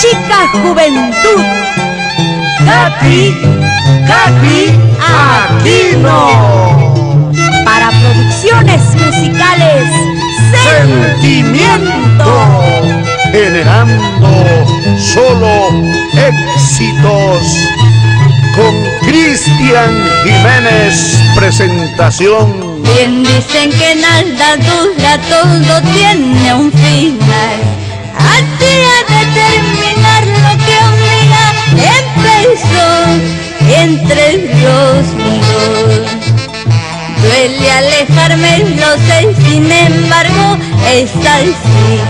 chica juventud. Katy, Katy Aquino. Para producciones musicales, Sentimiento. Generando solo éxitos. Con Cristian Jiménez presentación. Bien dicen que nada dura, todo tiene un lo sé, sin embargo, es así.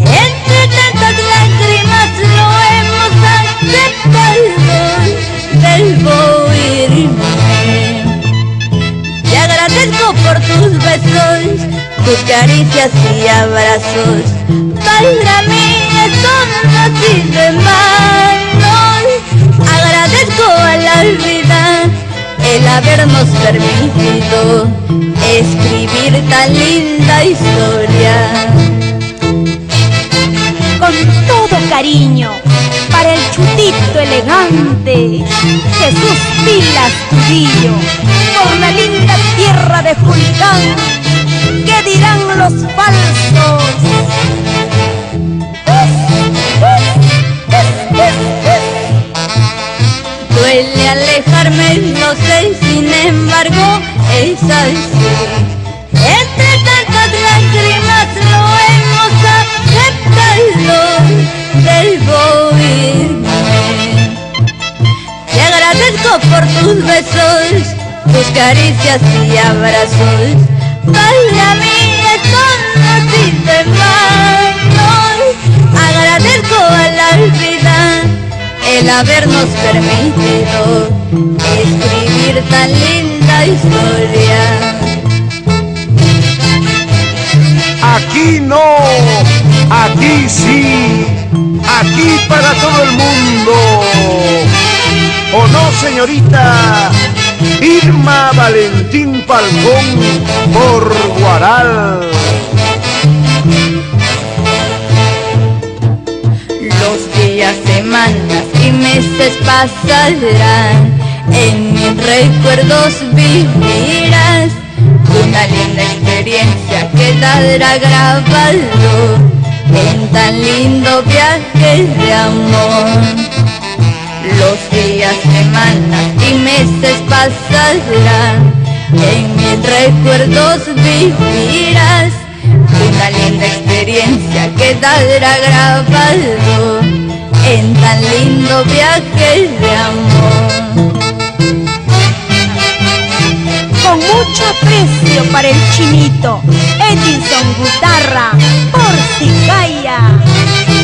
Entre tantas lágrimas lo hemos aceptado, debo irme. Te agradezco por tus besos, tus caricias y abrazos. Para mí son así de manos. Agradezco a la vida habernos permitido escribir tan linda historia. con todo cariño, para el chutito elegante, Jesús Pilas Tudillo, por la linda tierra de Julicán, ¿qué dirán los falsos? Duele alejarme, sé, sin embargo, es así. Entre tantas lágrimas lo hemos aceptado, debo irme. Te agradezco por tus besos, tus caricias y abrazos. Para mí así de manos. Agradezco a la vida el habernos permitido escribir tan linda historia. Aquí no, aquí sí, aquí para todo el mundo. ¿O no, señorita? Irma Valentín Falcón por Guaral. Los días, semanas y meses pasarán, en mis recuerdos vivirás una linda experiencia quedará grabado en tan lindo viaje de amor. Los días, semanas y meses pasarán, en mis recuerdos vivirás una linda experiencia quedará grabado en tan lindo viaje de amor. Aprecio para el chinito, Edison Guitarra, por Cicaya. Thank